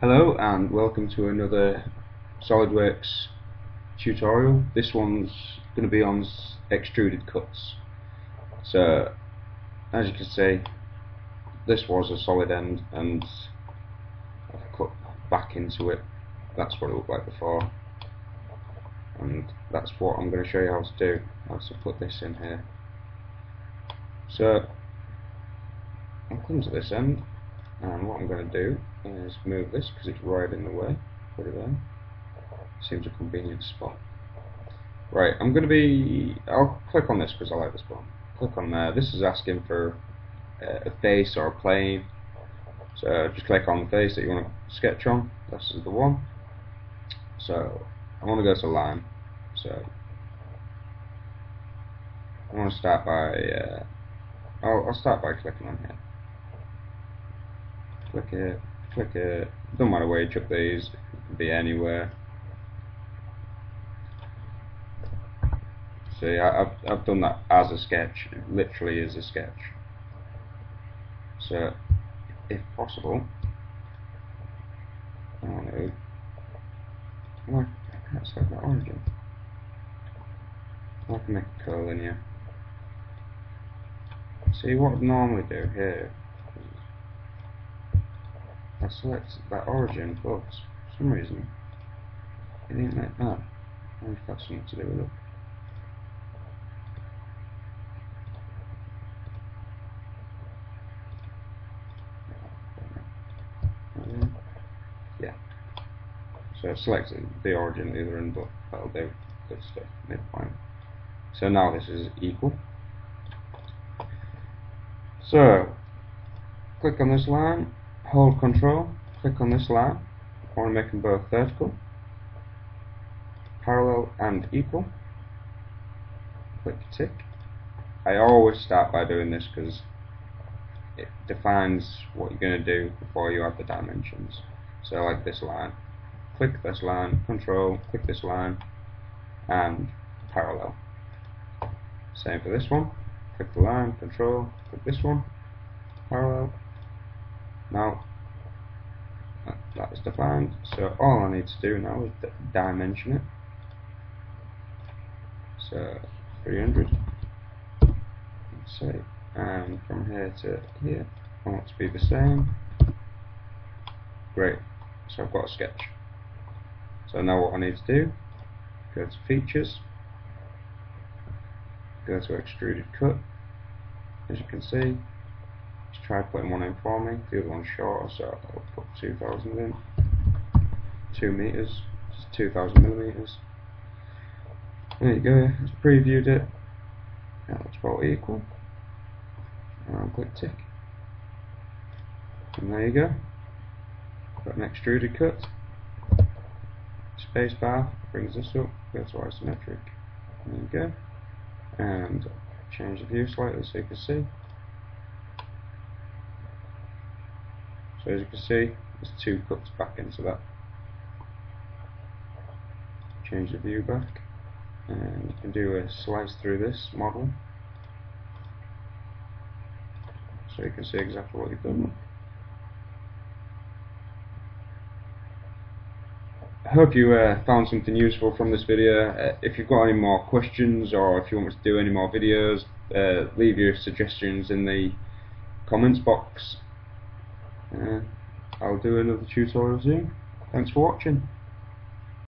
Hello and welcome to another SolidWorks tutorial. This one's going to be on extruded cuts. So as you can see this was a solid end and I've cut back into it. That's what it looked like before and that's what I'm going to show you how to do, how to put this in here. So I'll come to this end and what I'm going to do is move this because it's right in the way. Put it there. Seems a convenient spot. Right I'm going to be I'll click on this because I like this one. Click on there. This is asking for uh, a face or a plane. So just click on the face that you want to sketch on. This is the one. So I want to go to line. So I want to start by uh, I'll, I'll start by clicking on here click it, click it, don't matter where you chuck these, it can be anywhere. See, I, have I've done that as a sketch, it literally is a sketch. So, if possible, I want to, oh, I can't select that origin. I can make a curl in here. See what I'd normally do here select that origin, but for some reason it didn't that. I wonder if that's something to do with it. Yeah. So I've selected the origin the other end, but that'll do good stuff, midpoint. So now this is equal. So click on this line hold control, click on this line, to make them both vertical, parallel and equal, click tick. I always start by doing this because it defines what you're going to do before you add the dimensions. So like this line, click this line, control, click this line, and parallel. Same for this one, click the line, control, click this one, parallel, now that is defined, so all I need to do now is dimension it. So 300. Let's say, and from here to here, I want it to be the same. Great. So I've got a sketch. So now what I need to do, go to features, go to extruded cut. As you can see, try putting one in for me. The other one's shorter, so I'll put 2,000 in. 2 meters, just 2,000 millimeters. There you go, it's previewed it. Now it's about equal. And I'll click tick. And there you go. Got an extruded cut. Spacebar brings this up, go to isometric. There you go. And change the view slightly so you can see. So as you can see, there's two cuts back into that. Change the view back, and you can do a slice through this model, so you can see exactly what you've done. I hope you uh, found something useful from this video. Uh, if you've got any more questions or if you want me to do any more videos, uh, leave your suggestions in the comments box uh, I'll do another tutorial soon. Thanks for watching.